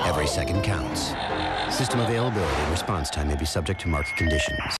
Every second counts. System availability and response time may be subject to market conditions.